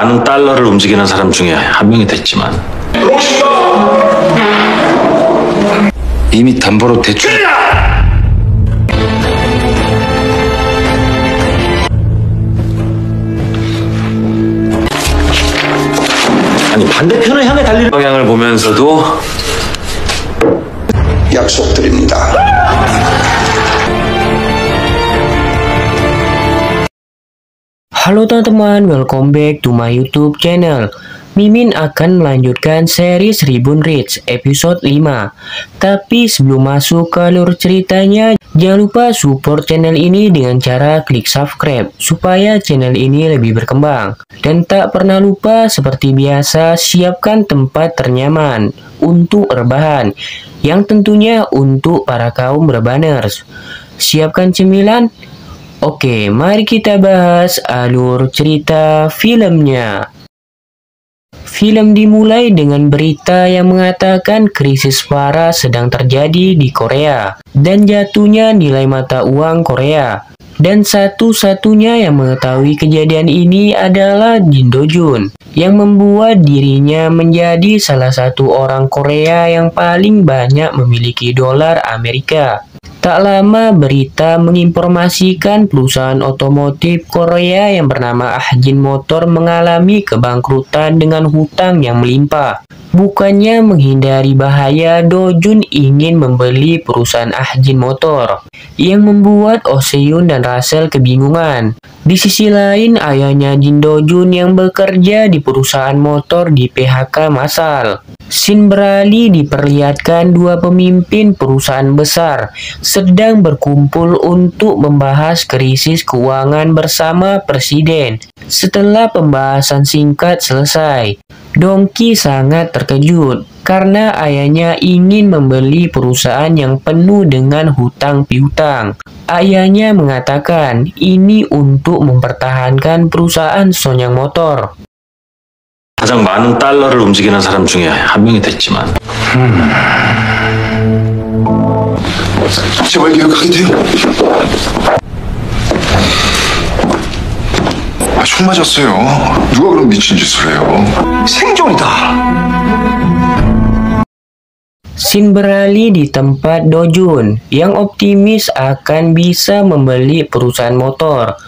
많은 달러를 움직이는 사람 중에 한 명이 됐지만 이미 담보로 대출 아니 반대편을 향해 달리는 방향을 보면서도 약속드립니다. Halo teman-teman, welcome back to my YouTube channel. Mimin akan melanjutkan series Ribun Rich episode 5. Tapi sebelum masuk ke alur ceritanya, jangan lupa support channel ini dengan cara klik subscribe supaya channel ini lebih berkembang. Dan tak pernah lupa seperti biasa siapkan tempat ternyaman untuk rebahan yang tentunya untuk para kaum rebaners. Siapkan cemilan? Oke, mari kita bahas alur cerita filmnya. Film dimulai dengan berita yang mengatakan krisis parah sedang terjadi di Korea dan jatuhnya nilai mata uang Korea. Dan satu-satunya yang mengetahui kejadian ini adalah Jin Do Jun yang membuat dirinya menjadi salah satu orang Korea yang paling banyak memiliki dolar Amerika. Tak lama berita menginformasikan perusahaan otomotif Korea yang bernama Ahjin Motor mengalami kebangkrutan dengan hutang yang melimpah. Bukannya menghindari bahaya, Dojun ingin membeli perusahaan Ahjin Motor yang membuat Oh Seun dan Russell kebingungan. Di sisi lain, ayahnya Jin Dojun yang bekerja di perusahaan motor di PHK massal. Sin diperlihatkan dua pemimpin perusahaan besar sedang berkumpul untuk membahas krisis keuangan bersama presiden. Setelah pembahasan singkat selesai, Dongki sangat terkejut karena ayahnya ingin membeli perusahaan yang penuh dengan hutang piutang. Ayahnya mengatakan ini untuk mempertahankan perusahaan Sonyang Motor. 가장 많은 달러를 움직이는 사람 중에 한 명이 됐지만 제발 기억하게 돼요. 아, 총 맞았어요. 누가 그런 미친 짓을 해요? 생존이다. Sin beralih di tempat Dojun yang optimis akan bisa membeli perusahaan motor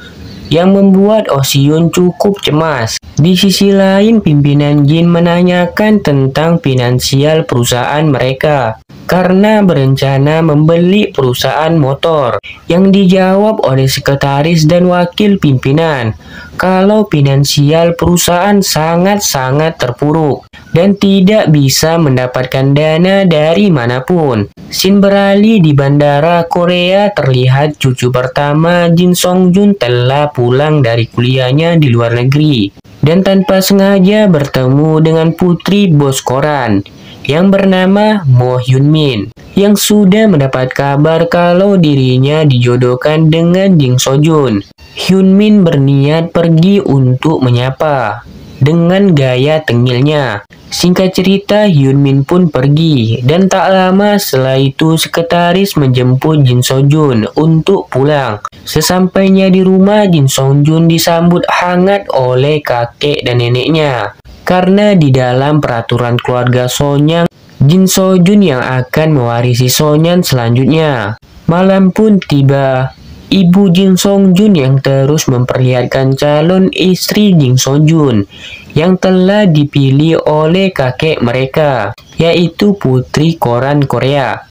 yang membuat Osyun cukup cemas. Di sisi lain, pimpinan Jin menanyakan tentang finansial perusahaan mereka karena berencana membeli perusahaan motor yang dijawab oleh sekretaris dan wakil pimpinan kalau finansial perusahaan sangat-sangat terpuruk dan tidak bisa mendapatkan dana dari mana pun. Sin beralih di bandara Korea terlihat cucu pertama Jin Song Jun telah pulang dari kuliahnya di luar negeri dan tanpa sengaja bertemu dengan putri bos koran yang bernama Mo Hyun Min yang sudah mendapat kabar kalau dirinya dijodohkan dengan Jing So Jun. Hyun Min berniat pergi untuk menyapa dengan gaya tengilnya. Singkat cerita, Hyun Min pun pergi dan tak lama setelah itu sekretaris menjemput Jin So Jun untuk pulang. Sesampainya di rumah, Jin Song Jun disambut hangat oleh kakek dan neneknya. Karena di dalam peraturan keluarga Sonyang, Jin So Jun yang akan mewarisi Sonyan selanjutnya. Malam pun tiba, Ibu Jin Song Jun yang terus memperlihatkan calon istri Jin Song Jun yang telah dipilih oleh kakek mereka, yaitu putri koran Korea.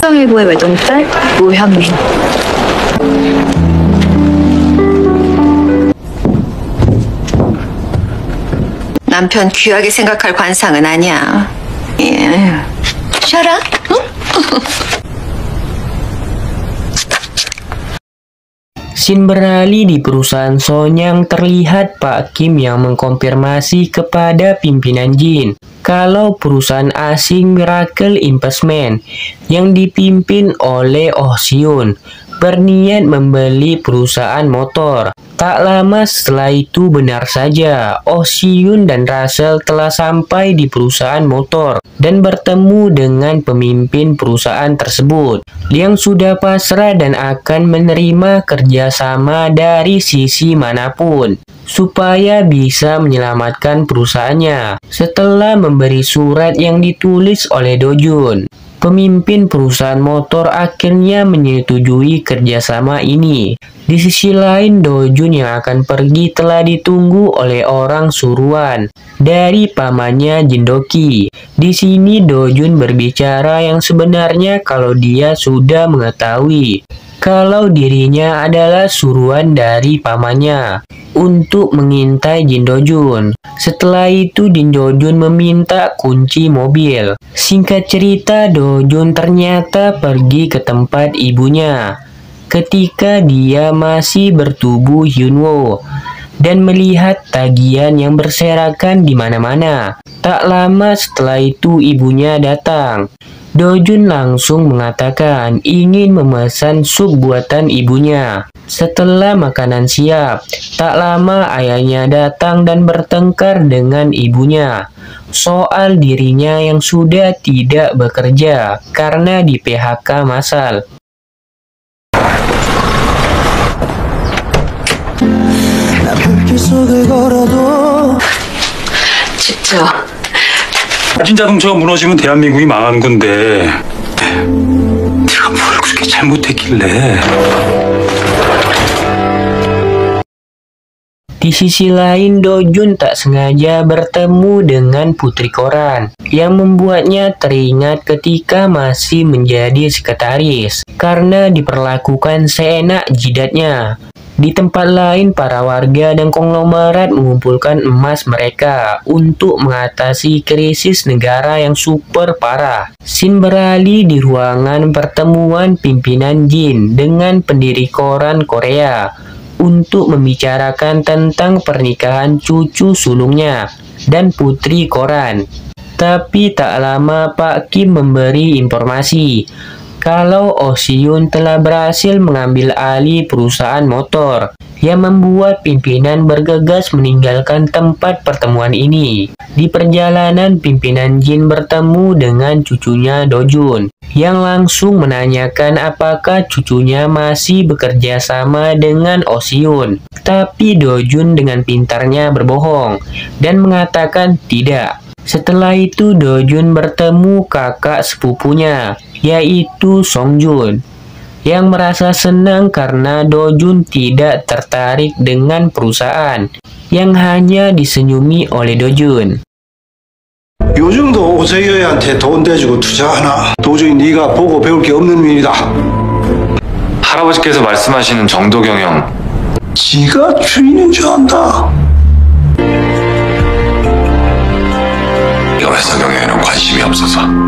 성일보의 외동딸 노현민 남편 귀하게 생각할 관상은 아니야 예. 셔라 Sin beralih di perusahaan Sonyang terlihat Pak Kim yang mengkonfirmasi kepada pimpinan Jin kalau perusahaan asing Miracle Investment yang dipimpin oleh Oh Seun berniat membeli perusahaan motor. Tak lama setelah itu benar saja, Oh Siyun dan Russell telah sampai di perusahaan motor dan bertemu dengan pemimpin perusahaan tersebut yang sudah pasrah dan akan menerima kerjasama dari sisi mana pun. supaya bisa menyelamatkan perusahaannya. Setelah memberi surat yang ditulis oleh Dojun, pemimpin perusahaan motor akhirnya menyetujui kerjasama ini. Di sisi lain, Dojun yang akan pergi telah ditunggu oleh orang suruhan dari pamannya Jindoki. Di sini Dojun berbicara yang sebenarnya kalau dia sudah mengetahui kalau dirinya adalah suruhan dari pamannya untuk mengintai Jin Dojun. Setelah itu Jin Dojun meminta kunci mobil. Singkat cerita Dojun ternyata pergi ke tempat ibunya ketika dia masih bertubuh Yunwo dan melihat tagihan yang berserakan di mana-mana. Tak lama setelah itu ibunya datang. Dojun langsung mengatakan ingin memesan sup buatan ibunya. Setelah makanan siap, tak lama ayahnya datang dan bertengkar dengan ibunya soal dirinya yang sudah tidak bekerja karena di PHK massal. 집 죠. 사진 자동차가 무너지면 대한민국이 망하는 건데 내가 뭘 그렇게 잘못했길래 Di sisi lain, Dojun tak sengaja bertemu dengan Putri Koran yang membuatnya teringat ketika masih menjadi sekretaris karena diperlakukan seenak jidatnya. Di tempat lain, para warga dan konglomerat mengumpulkan emas mereka untuk mengatasi krisis negara yang super parah. Sin beralih di ruangan pertemuan pimpinan Jin dengan pendiri koran Korea untuk membicarakan tentang pernikahan cucu sulungnya dan putri koran. Tapi tak lama Pak Kim memberi informasi kalau Oh Siun telah berhasil mengambil alih perusahaan motor yang membuat pimpinan bergegas meninggalkan tempat pertemuan ini. Di perjalanan, pimpinan Jin bertemu dengan cucunya Dojun yang langsung menanyakan apakah cucunya masih bekerja sama dengan Osiun. Tapi Dojun dengan pintarnya berbohong dan mengatakan tidak. Setelah itu Dojun bertemu kakak sepupunya, yaitu Songjun, yang merasa senang karena Dojun tidak tertarik dengan perusahaan yang hanya disenyumi oleh Dojun. 요즘도 오세여한테 돈 대주고 투자하나? 도저히 네가 보고 배울 게 없는 일이다. 할아버지께서 말씀하시는 정도경 형 지가 주인인 줄 안다. 여회사 경영에는 관심이 없어서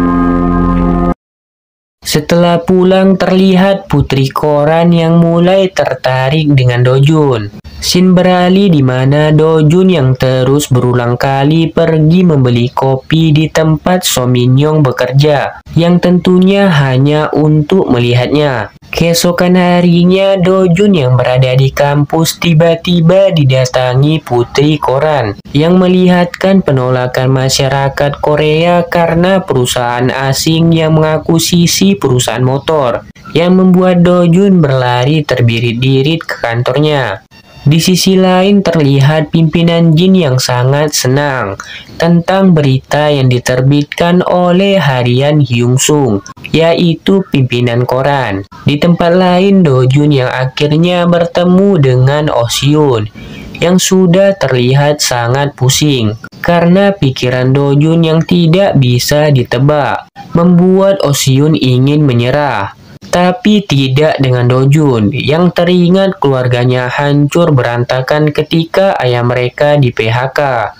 Setelah pulang terlihat putri koran yang mulai tertarik dengan Dojun. Sin beralih di mana Dojun yang terus berulang kali pergi membeli kopi di tempat Sominyong bekerja, yang tentunya hanya untuk melihatnya. Keesokan harinya, Dojun yang berada di kampus tiba-tiba didatangi putri koran yang melihatkan penolakan masyarakat Korea karena perusahaan asing yang mengakuisisi perusahaan motor yang membuat Dojun berlari terbirit-birit ke kantornya. Di sisi lain terlihat pimpinan Jin yang sangat senang tentang berita yang diterbitkan oleh harian Hyung Sung, yaitu pimpinan koran. Di tempat lain Dojun yang akhirnya bertemu dengan Osyun yang sudah terlihat sangat pusing karena pikiran Dojun yang tidak bisa ditebak membuat Osyun ingin menyerah Tapi tidak dengan Dojun yang teringat keluarganya hancur berantakan ketika ayah mereka di PHK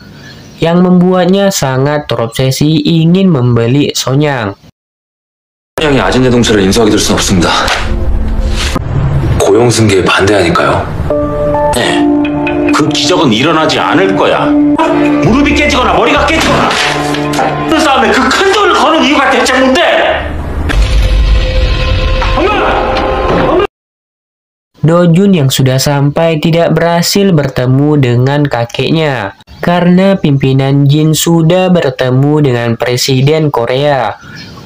yang membuatnya sangat terobsesi ingin membeli Sonyang. 형이 아진대 동체를 인수하게 될 순 없습니다 고용승계에 반대하니까요 네. 그 기적은 일어나지 않을 거야. 무릎이 깨지거나 머리가 깨지거나. 그 싸움에 그 큰 돈을 거는 이유가 대체 뭔데? Dojun yang sudah sampai tidak berhasil bertemu dengan kakeknya karena pimpinan Jin sudah bertemu dengan presiden Korea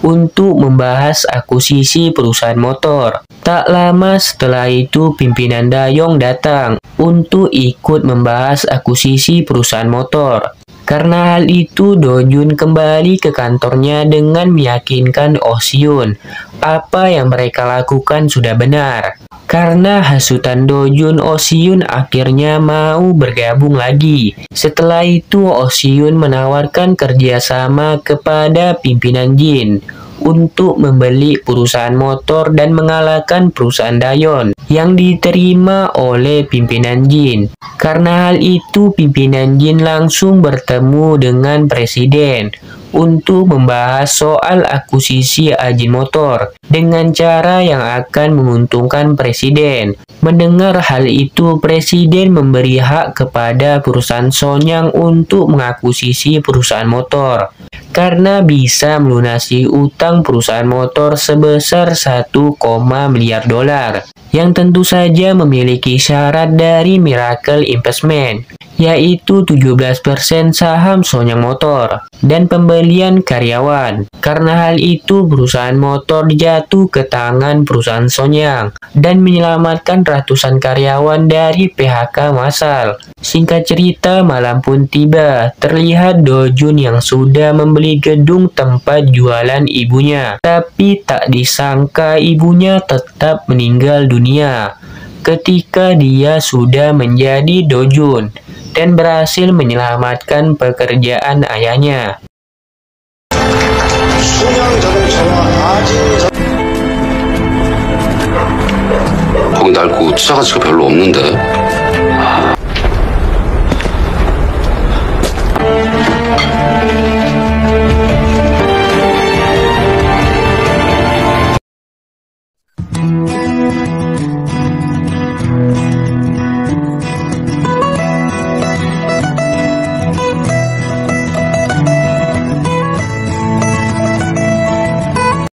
untuk membahas akuisisi perusahaan motor. Tak lama setelah itu pimpinan Dayong datang untuk ikut membahas akuisisi perusahaan motor. Karena hal itu, Dojun kembali ke kantornya dengan meyakinkan Osyun apa yang mereka lakukan sudah benar. Karena hasutan Dojun, Osyun akhirnya mau bergabung lagi. Setelah itu, Osyun menawarkan kerjasama kepada pimpinan Jin untuk membeli perusahaan motor dan mengalahkan perusahaan Dayon yang diterima oleh pimpinan Jin. Karena hal itu, pimpinan Jin langsung bertemu dengan presiden untuk membahas soal akuisisi Ajin Motor dengan cara yang akan menguntungkan presiden. Mendengar hal itu, presiden memberi hak kepada perusahaan Sonyang untuk mengakuisisi perusahaan motor karena bisa melunasi utang perusahaan motor sebesar 1, miliar dolar yang tentu saja memiliki syarat dari Miracle Investment yaitu 17% saham Sonyang Motor dan pembelian karyawan. Karena hal itu perusahaan motor jatuh ke tangan perusahaan Sonyang dan menyelamatkan ratusan karyawan dari PHK massal. Singkat cerita, malam pun tiba. Terlihat Dojun yang sudah membeli gedung tempat jualan ibunya. Tapi tak disangka ibunya tetap meninggal dunia ketika dia sudah menjadi Dojun dan berhasil menyelamatkan pekerjaan ayahnya. 거기 낡고 투자 가치가 별로 없는데